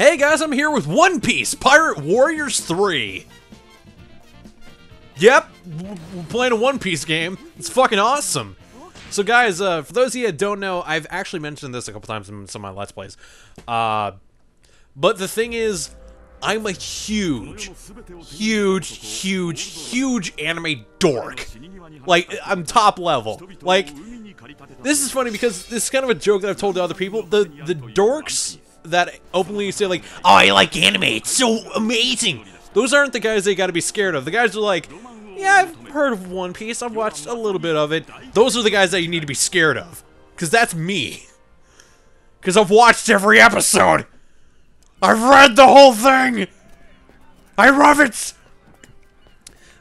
Hey guys, I'm here with One Piece Pirate Warriors 3. Yep, we're playing a One Piece game. It's fucking awesome. So guys, uh, for those of you that don't know, I've actually mentioned this a couple times in some of my Let's Plays. Uh, but the thing is, I'm a huge, huge, huge, huge anime dork. Like, I'm top level. Like, this is funny because this is kind of a joke that I've told to other people. The the dorks that openly say like, "Oh, I like anime. It's so amazing." Those aren't the guys they got to be scared of. The guys are like, "Yeah, I've heard of One Piece. I've watched a little bit of it." Those are the guys that you need to be scared of, because that's me. Because I've watched every episode. I've read the whole thing. I love it.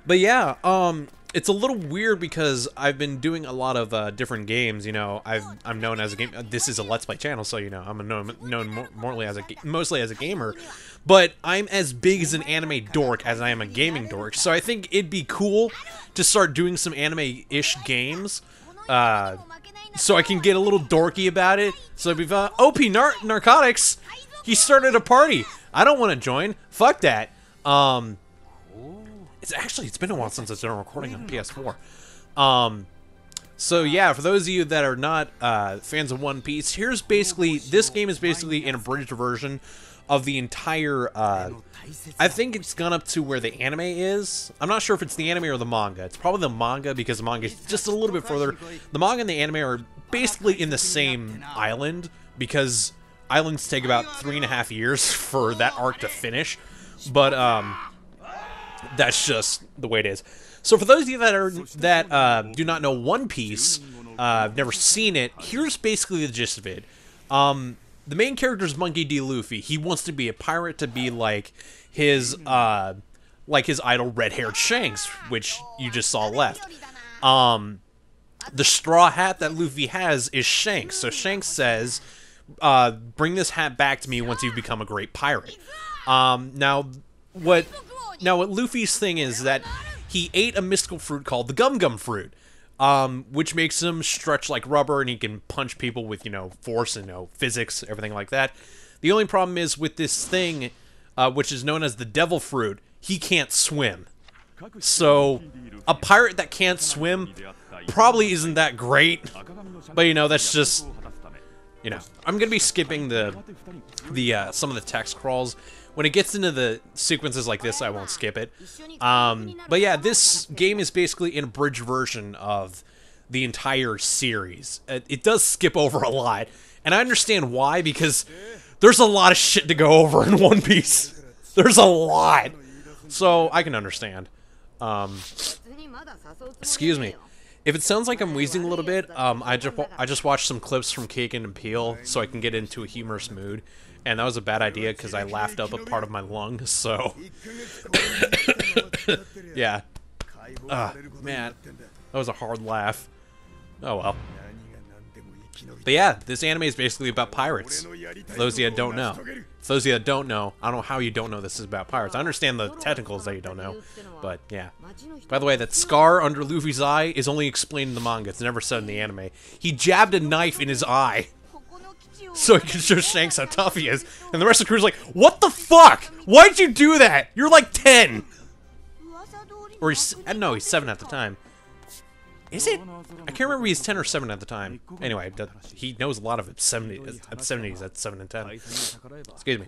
But yeah, um, it's a little weird because I've been doing a lot of uh, different games. You know, I've I'm known as a game. This is a Let's Play channel, so you know I'm known known morely as a mostly as a gamer. But I'm as big as an anime dork as I am a gaming dork. So I think it'd be cool to start doing some anime-ish games. Uh, so I can get a little dorky about it. So we've uh, OP nar Narcotics. He started a party. I don't want to join. Fuck that. Um, it's actually it's been a while since I've done a recording on PS4. Um, so yeah, for those of you that are not uh, fans of One Piece, here's basically this game is basically an abridged version of the entire. Uh, I think it's gone up to where the anime is. I'm not sure if it's the anime or the manga. It's probably the manga because the manga is just a little bit further. The manga and the anime are basically in the same island because islands take about three and a half years for that arc to finish. But um, that's just the way it is. So for those of you that are that uh, do not know One Piece, uh, never seen it. Here's basically the gist of it. Um, the main character is Monkey D. Luffy. He wants to be a pirate to be like his uh, like his idol, red-haired Shanks, which you just saw left. Um, the straw hat that Luffy has is Shanks. So Shanks says, uh, "Bring this hat back to me once you've become a great pirate." Um, now, what now, what Luffy's thing is that he ate a mystical fruit called the Gum Gum fruit, um, which makes him stretch like rubber and he can punch people with, you know, force and, you know, physics, everything like that. The only problem is with this thing, uh, which is known as the Devil Fruit, he can't swim. So, a pirate that can't swim probably isn't that great. But, you know, that's just you know, I'm gonna be skipping the the uh, some of the text crawls. When it gets into the sequences like this, I won't skip it. Um, but yeah, this game is basically an abridged version of the entire series. It, it does skip over a lot, and I understand why because there's a lot of shit to go over in One Piece. There's a lot, so I can understand. Um, excuse me. If it sounds like I'm wheezing a little bit, um, I just I just watched some clips from Keegan and Peele so I can get into a humorous mood, and that was a bad idea because I laughed up a part of my lung. So, yeah, ah, man, that was a hard laugh. Oh well. But yeah, this anime is basically about pirates. For those of you that don't know. For those of you that don't know, I don't know how you don't know this is about pirates. I understand the technicals that you don't know, but yeah. By the way, that scar under Luffy's eye is only explained in the manga. It's never said in the anime. He jabbed a knife in his eye. So he can show Shanks how tough he is. And the rest of the crew's like, What the fuck? Why'd you do that? You're like 10! Or he's, know, he's 7 at the time. Is it? I can't remember he's 10 or 7 at the time. Anyway, he knows a lot of it. 70, at 70s, at 7 and 10. Excuse me.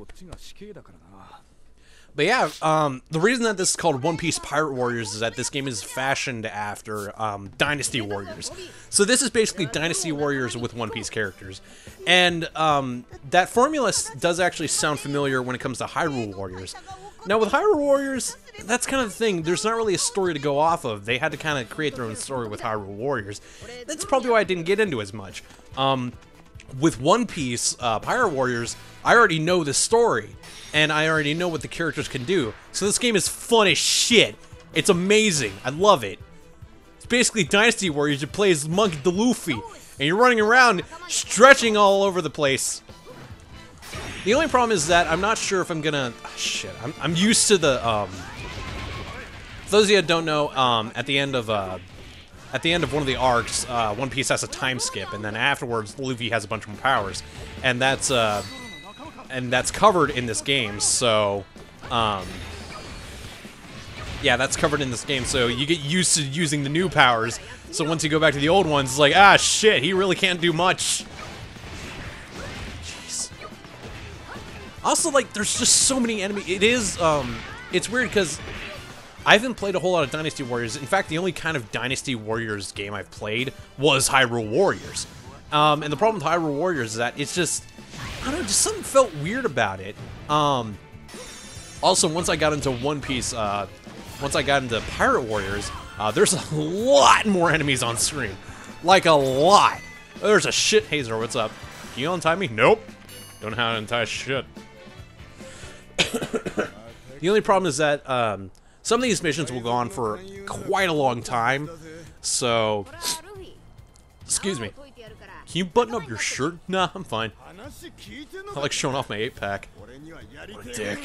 But yeah, um, the reason that this is called One Piece Pirate Warriors is that this game is fashioned after um, Dynasty Warriors. So this is basically Dynasty Warriors with One Piece characters. And um, that formula does actually sound familiar when it comes to Hyrule Warriors. Now with Hyrule Warriors, that's kind of the thing. There's not really a story to go off of. They had to kind of create their own story with Hyrule Warriors. That's probably why I didn't get into as much. Um, with One Piece uh, Pirate Warriors, I already know the story, and I already know what the characters can do. So this game is fun as shit. It's amazing. I love it. It's basically Dynasty Warriors. You play as Monkey D. Luffy, and you're running around stretching all over the place. The only problem is that I'm not sure if I'm gonna... Oh, shit, I'm, I'm used to the... Um, for those of you that don't know, um, at the end of... Uh, at the end of one of the arcs, uh, One Piece has a time skip, and then afterwards, Luffy has a bunch more powers. And that's, uh... and that's covered in this game. So, um, yeah, that's covered in this game. So you get used to using the new powers. So once you go back to the old ones, it's like, ah, shit, he really can't do much. Jeez. Also, like, there's just so many enemies. It is, um, it's weird because I haven't played a whole lot of Dynasty Warriors. In fact, the only kind of Dynasty Warriors game I've played was Hyrule Warriors. Um, and the problem with Hyrule Warriors is that it's just, I don't know, just something felt weird about it. Um, also, once I got into One Piece, uh, once I got into Pirate Warriors, uh, there's a lot more enemies on screen. Like a lot. There's a shit hazer. What's up? Can you untie me? Nope. Don't know how to untie shit. the only problem is that um, some of these missions will go on for quite a long time. So, excuse me. Can you button up your shirt? Nah, I'm fine. I like showing off my 8-pack. Dick.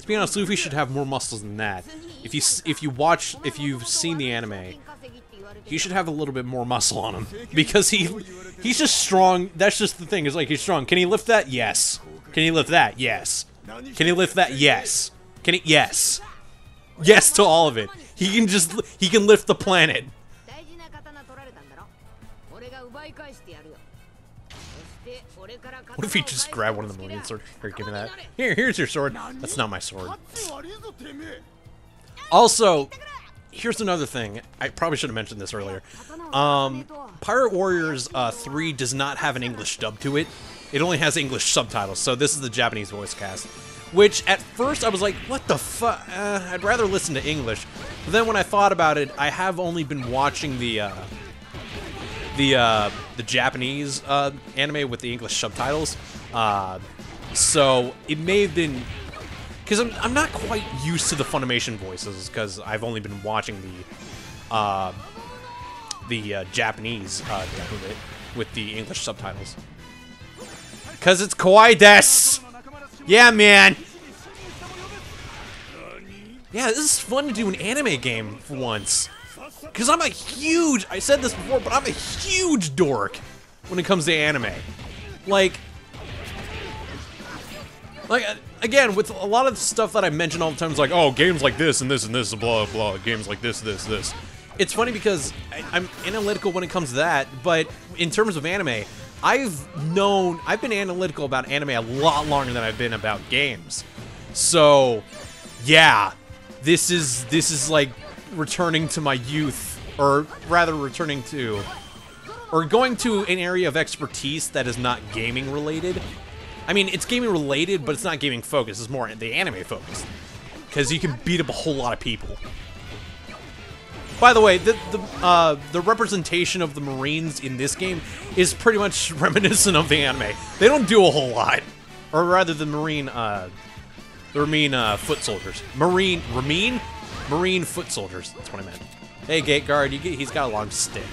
To be honest, Luffy should have more muscles than that. If you if you watch if you've seen the anime, he should have a little bit more muscle on him because he he's just strong. That's just the thing. Is like he's strong. Can he lift that? Yes. Can he lift that? Yes. Can he lift that? Yes. Can he? Yes. Yes to all of it. He can just he can lift the planet. What if he just grabbed one of the Marine swords? Here, give me that. Here, here's your sword. That's not my sword. Also, here's another thing. I probably should have mentioned this earlier. Um, Pirate Warriors uh, 3 does not have an English dub to it. It only has English subtitles, so this is the Japanese voice cast. Which, at first, I was like, what the fuck? Uh, I'd rather listen to English. But then when I thought about it, I have only been watching the, uh, the uh, the Japanese uh, anime with the English subtitles. Uh, so it may have been because I'm, I'm not quite used to the Funimation voices because I've only been watching the uh, the Japanese with the English subtitles. Cause it's kawaii des. Yeah, man. Yeah, this is fun to do an anime game for once. Because I'm a huge, I said this before, but I'm a huge dork when it comes to anime. Like, like, uh, again, with a lot of stuff that I mention all the time, it's like, oh, games like this and this and this, blah, blah, games like this, this, this. It's funny because I, am analytical when it comes to that, but in terms of anime, I've known, I've been analytical about anime a lot longer than I've been about games. So, yeah, this is, this is like returning to my youth, or rather returning to, or going to an area of expertise that is not gaming related. I mean, it's gaming related, but it's not gaming focused. It's more the anime focused. Because you can beat up a whole lot of people. By the way, the the, uh, the representation of the Marines in this game is pretty much reminiscent of the anime. They don't do a whole lot, or rather, the Marine, uh, the Marine uh, foot soldiers. Marine, Marine, Marine foot soldiers. That's what I meant. Hey, gate guard, you get, he's got a long stick.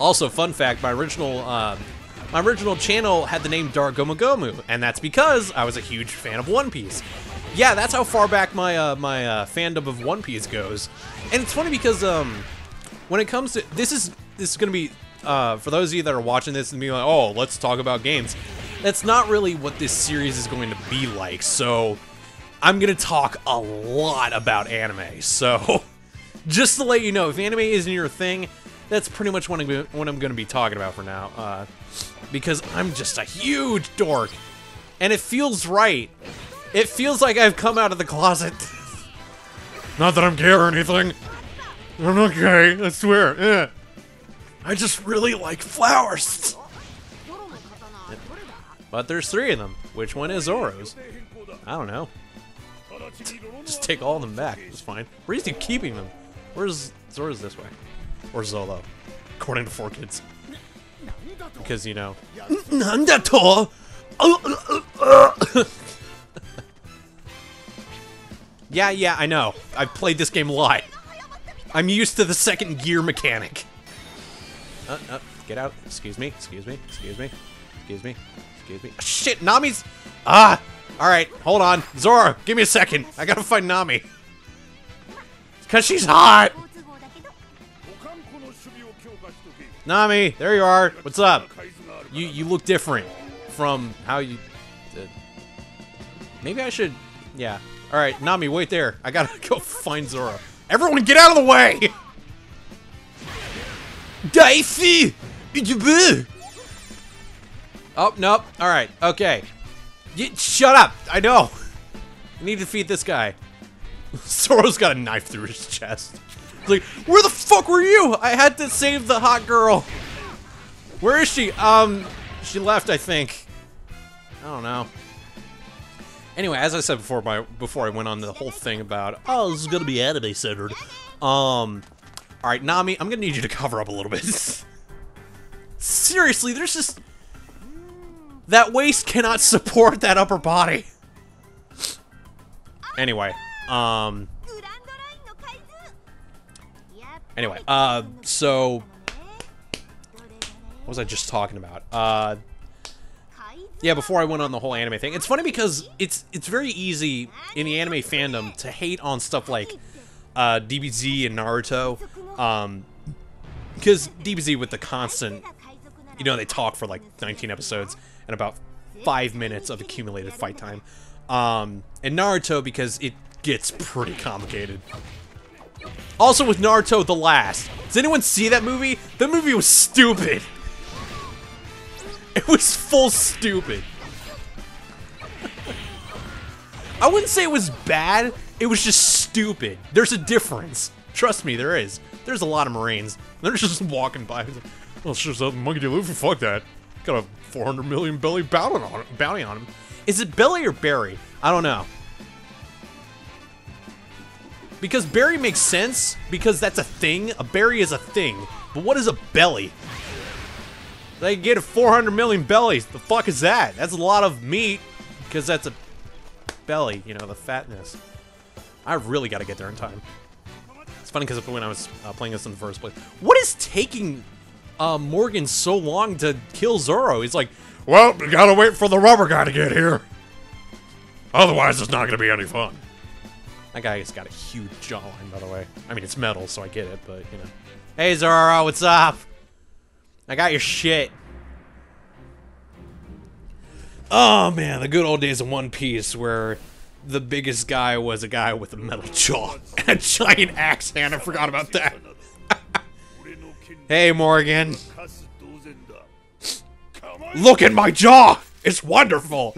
Also, fun fact: my original, um, my original channel had the name DarkGomuGomu, and that's because I was a huge fan of One Piece. Yeah, that's how far back my uh, my uh, fandom of One Piece goes. And it's funny because um, when it comes to this is this is gonna be uh, for those of you that are watching this and be like, oh, let's talk about games that's not really what this series is going to be like, so I'm to talk a lot about anime. So, just to let you know, if anime isn't your thing, that's pretty much what I'm, what I'm to be talking about for now. Uh, because I'm just a huge dork. And it feels right. It feels like I've come out of the closet. Not that I'm gay or anything. I'm not gay, I swear. Eh. I just really like flowers. But there's three of them. Which one is Zoro's? I don't know. Just take all of them back. It's fine. Where is he keeping them? Where's Zoro's this way? Or Zolo? According to 4Kids. Because, you know. Nandato! yeah, yeah, I know. I've played this game a lot. I'm used to the second gear mechanic. Uh, uh, get out. Excuse me, excuse me, excuse me, excuse me. Excuse me. Shit, Nami's... Ah! Alright, hold on. Zoro, give me a second. I gotta find Nami. Because she's hot! Nami, there you are. What's up? You you look different from how you. Uh, maybe I should. Yeah. All right, Nami, wait there. I gotta go find Zoro. Everyone, get out of the way! Dicey! Oh, nope. Alright, okay. Shut up! I know! I need to feed this guy. Zoro's got a knife through his chest. Like, where the fuck were you? I had to save the hot girl. Where is she? Um, she left, I think. I don't know. Anyway, as I said before, my before I went on the whole thing about oh, this is gonna be anime centered. Um, all right, Nami, I'm gonna need you to cover up a little bit. Seriously, there's just that waist cannot support that upper body. Anyway, um. Anyway, uh, so what was I just talking about? Uh, yeah, before I went on the whole anime thing, it's funny because it's it's very easy in the anime fandom to hate on stuff like uh, DBZ and Naruto, um, because DBZ with the constant, you know, they talk for like 19 episodes and about five minutes of accumulated fight time, um, and Naruto because it gets pretty complicated. Also with Naruto The Last. Does anyone see that movie? That movie was stupid. It was full stupid. I wouldn't say it was bad. It was just stupid. There's a difference. Trust me, there is. There's a lot of Marines. They're just walking by. Well, it's just a monkey. Luffy. Fuck that. Got a 400 million belly bounty on, bounty on him. Is it Belly or Berry? I don't know. Because berry makes sense, because that's a thing. A berry is a thing. But what is a belly? They get a 400 million bellies. The fuck is that? That's a lot of meat, because that's a belly, you know, the fatness. I really got to get there in time. It's funny because when I was uh, playing this in the first place. What is taking uh, Morgan so long to kill Zoro? He's like, well, we gotta wait for the rubber guy to get here. Otherwise, it's not gonna be any fun. That guy's got a huge jawline, by the way. I mean, it's metal, so I get it, but, you know. Hey, Zoro, what's up? I got your shit. Oh, man, the good old days of One Piece where the biggest guy was a guy with a metal jaw and a giant axe hand. I forgot about that. hey, Morgan. Look at my jaw! It's wonderful!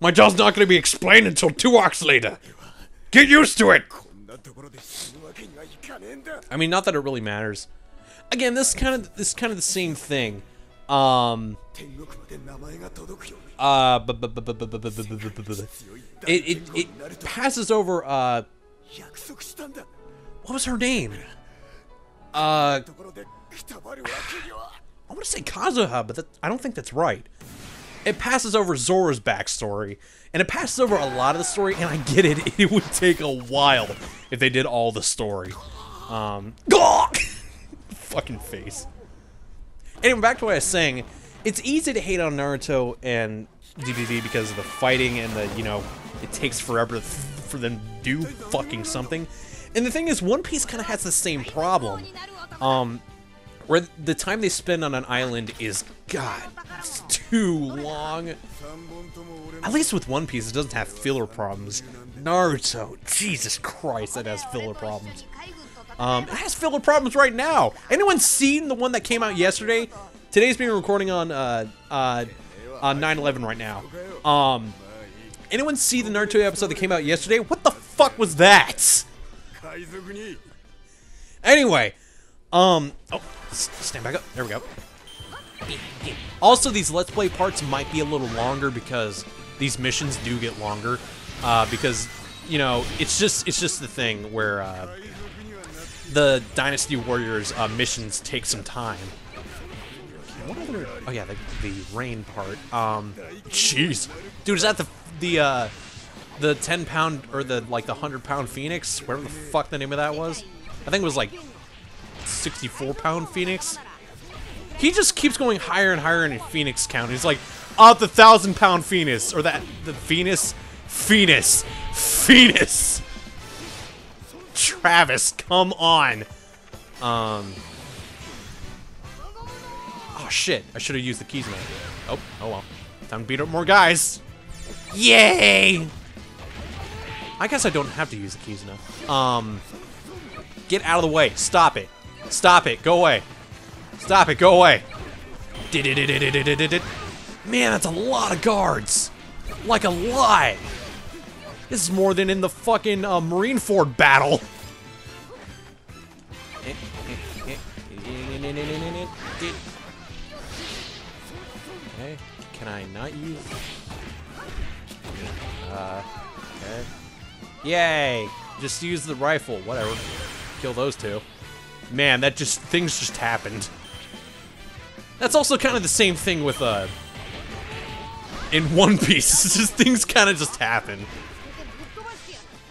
My jaw's not going to be explained until two arcs later. Get used to it! I mean, not that it really matters. Again, this is kind of this is kind of the same thing. Um. Uh. It it it passes over. Uh. What was her name? Uh. I want to say Kazuha, but that, I don't think that's right. It passes over Zoro's backstory and it passes over a lot of the story, and I get it. It would take a while if they did all the story. Um, fucking face. Anyway, back to what I was saying. It's easy to hate on Naruto and DBZ because of the fighting and the, you know, it takes forever for them to do fucking something. And the thing is, One Piece kind of has the same problem. Um, where the time they spend on an island is, God, too long. At least with One Piece, it doesn't have filler problems. Naruto, Jesus Christ, that has filler problems. Um, it has filler problems right now. Anyone seen the one that came out yesterday? Today's being recording on uh, uh, on 9/11 right now. Um, anyone see the Naruto episode that came out yesterday? What the fuck was that? Anyway, um, oh, stand back up. There we go. Also, these Let's Play parts might be a little longer because these missions do get longer. Uh, because, you know, it's just it's just the thing where uh, the Dynasty Warriors uh, missions take some time. What other? Oh yeah, the, the rain part. Um, jeez, dude, is that the the uh, the 10 pound or the like the 100 pound Phoenix? Whatever the fuck the name of that was. I think it was like 64 pound Phoenix. He just keeps going higher and higher in Phoenix count. He's like, up the thousand pound Phoenix. Or that, the Venus? Phoenix. Phoenix. Travis, come on. Um. Oh shit! I should have used the keys now. Oh, oh well. Time to beat up more guys. Yay! I guess I don't have to use the keys now. Um, get out of the way. Stop it. Stop it. Go away. Stop it. Go away. Man, that's a lot of guards. Like a lot. This is more than in the fucking uh, Marineford battle. Okay, can I not use... Uh, okay. Yay! Just use the rifle, whatever. Kill those two. Man, that just, things just happened. That's also kind of the same thing with, uh, in One Piece. Just, things kind of just happen.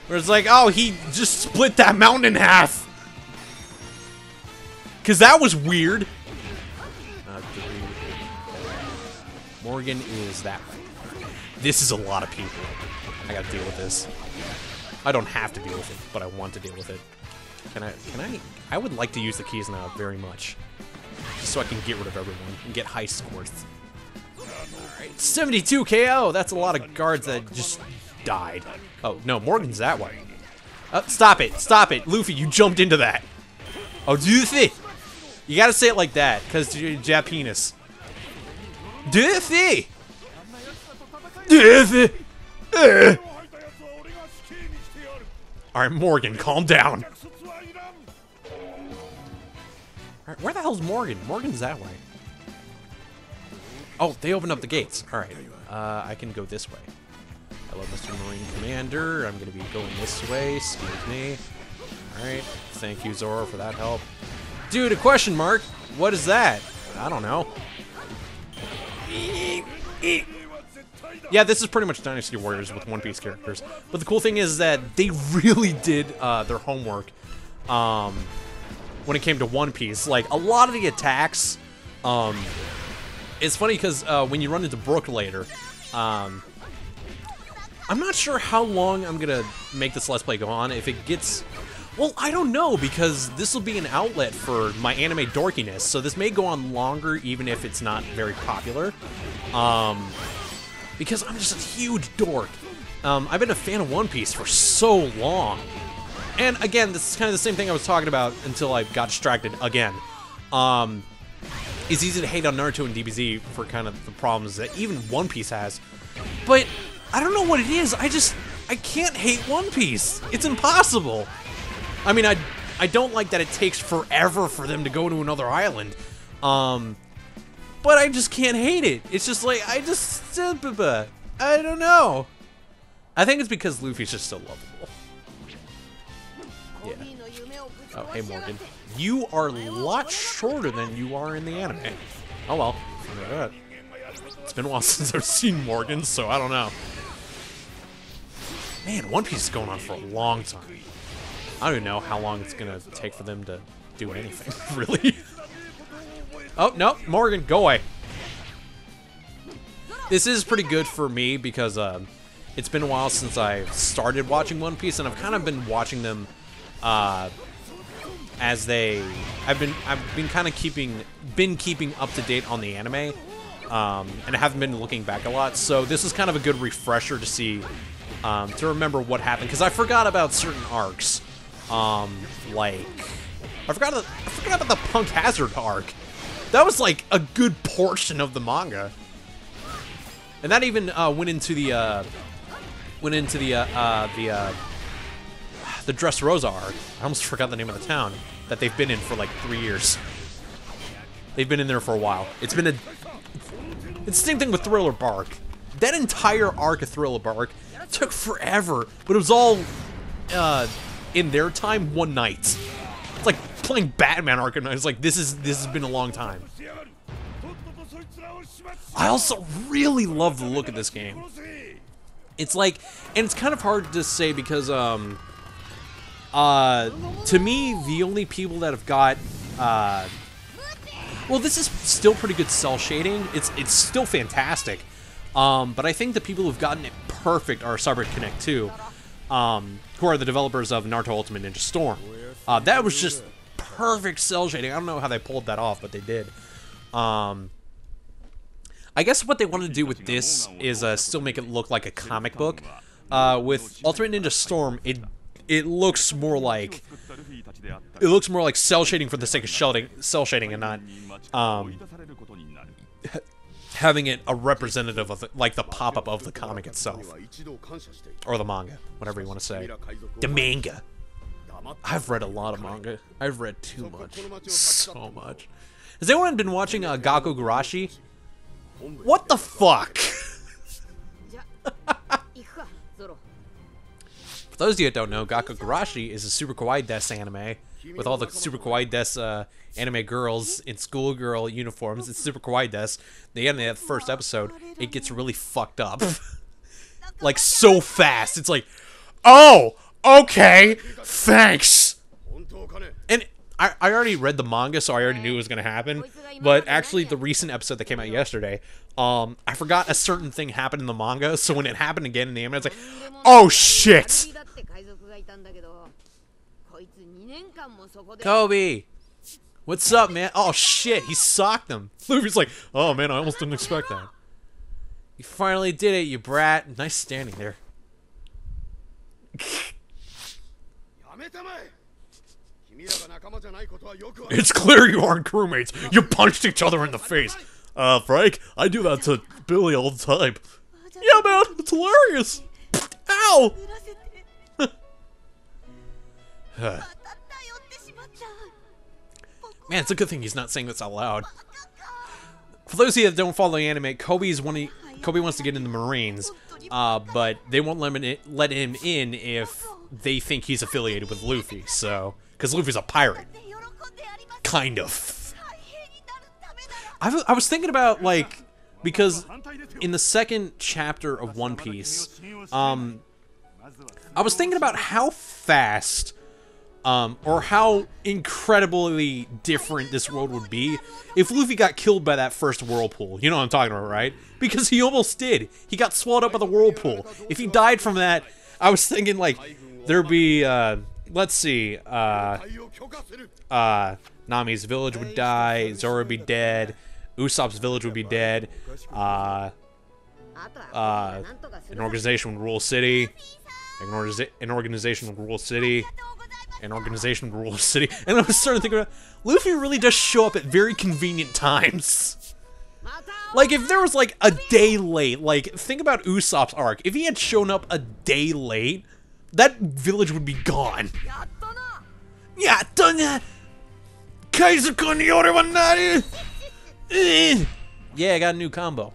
Where it's like, oh, he just split that mountain in half. Because that was weird. Morgan is that way. This is a lot of people. I gotta deal with this. I don't have to deal with it, but I want to deal with it. Can I, can I, I would like to use the keys now very much. Just so I can get rid of everyone and get high scores. Alright, 72 KO! That's a lot of guards that just died. Oh, no, Morgan's that way. Uh, stop it, stop it. Luffy, you jumped into that. Oh, do you think? You gotta say it like that, because you're Japanese. Doofy! Doofy! Uh. Alright, Morgan, calm down. Alright, where the hell's Morgan? Morgan's that way. Oh, they opened up the gates. Alright, uh, I can go this way. Hello, Mr. Marine Commander. I'm gonna be going this way. Excuse me. Alright, thank you, Zoro, for that help. Dude, a question mark. What is that? I don't know. Yeah, this is pretty much Dynasty Warriors with One Piece characters. But the cool thing is that they really did uh, their homework um, when it came to One Piece. Like, a lot of the attacks... Um, it's funny because uh, when you run into Brook later, um, I'm not sure how long I'm to make this Let's Play go on. If it gets well, I don't know, because this will be an outlet for my anime dorkiness, so this may go on longer even if it's not very popular. Um, because I'm just a huge dork. Um, I've been a fan of One Piece for so long. And again, this is kind of the same thing I was talking about until I got distracted again. Um, it's easy to hate on Naruto and DBZ for kind of the problems that even One Piece has. But I don't know what it is. I just, I can't hate One Piece. It's impossible. I mean, I I don't like that it takes forever for them to go to another island. Um, but I just can't hate it. It's just like, I just, I don't know. I think it's because Luffy's just so lovable. Oh, hey Morgan. You are a lot shorter than you are in the anime. Oh well. It's been a while since I've seen Morgan, so I don't know. Man, One Piece is going on for a long time. I don't even know how long it's gonna take for them to do anything, really. oh, no, Morgan, go away. This is pretty good for me because um, it's been a while since I started watching One Piece, and I've kind of been watching them uh, as they. I've been I've been kind of keeping been keeping up to date on the anime, um, and I haven't been looking back a lot. So this is kind of a good refresher to see um, to remember what happened because I forgot about certain arcs. Um, like, I forgot, I forgot about the Punk Hazard arc. That was like a good portion of the manga. And that even uh, went into the, uh, went into the, uh, uh, the, uh, the Dressrosa arc. I almost forgot the name of the town that they've been in for like three years. They've been in there for a while. It's been a, it's the same thing with Thriller Bark. That entire arc of Thriller Bark took forever, but it was all, uh, in their time one night. It's like playing Batman Arkham Knight. It's like this is this has been a long time. I also really love the look of this game. It's like, and it's kind of hard to say because, um, uh, to me, the only people that have got, uh, well, this is still pretty good cell shading. It's it's still fantastic. Um, but I think the people who've gotten it perfect are Cyber Connect 2 um, who are the developers of Naruto Ultimate Ninja Storm. Uh, that was just perfect cell shading. I don't know how they pulled that off, but they did. Um, I guess what they wanted to do with this is uh, still make it look like a comic book. Uh, with Ultimate Ninja Storm, it it looks more like it looks more like cell shading for the sake of shading, cell shading, and not um, having it a representative of the, like the pop up of the comic itself or the manga, whatever you want to say. The manga. I've read a lot of manga. I've read too much, so much. Has anyone been watching uh, Gakkou Gurashi? What the fuck? Those of you that don't know, Gakkou Gurashi is a Super Kawaii Desu anime with all the Super Kawaii Desu uh, anime girls in schoolgirl uniforms. It's Super Kawaii Desu. The end of the first episode, it gets really fucked up. like, so fast. It's like, oh, okay, thanks. And I, I already read the manga, so I already knew it was going to happen. But actually, the recent episode that came out yesterday, um, I forgot a certain thing happened in the manga, so when it happened again in the anime, I was like, oh shit! Koby! What's up, man? Oh shit, he socked him. Luffy's like, oh man, I almost didn't expect that. You finally did it, you brat. Nice standing there. It's clear you aren't crewmates. You punched each other in the face. Uh, Frank, I do that to Billy all the time. Yeah, man, it's hilarious. Ow! Man, it's a good thing he's not saying this out loud. For those of you that don't follow the anime, Koby is one. Koby wants to get in the Marines, uh, but they won't let him, in, let him in if they think he's affiliated with Luffy. So, because Luffy's a pirate, kind of. I, I was thinking about like because in the second chapter of One Piece, um, I was thinking about how fast um, or how incredibly different this world would be if Luffy got killed by that first whirlpool. You know what I'm talking about, right? Because he almost did. He got swallowed up by the whirlpool. If he died from that, I was thinking like there'd be uh, let's see, uh, uh, Nami's village would die, Zoro would be dead, Usopp's village would be dead, uh, uh, an organization would rule city, an, an organization would rule city, an organization rule city, and I was starting to think about, Luffy really does show up at very convenient times. Like, if there was, like, a day late, like, think about Usopp's arc. If he had shown up a day late, that village would be gone. Yeah, done Kaiser kun eh. Yeah, I got a new combo.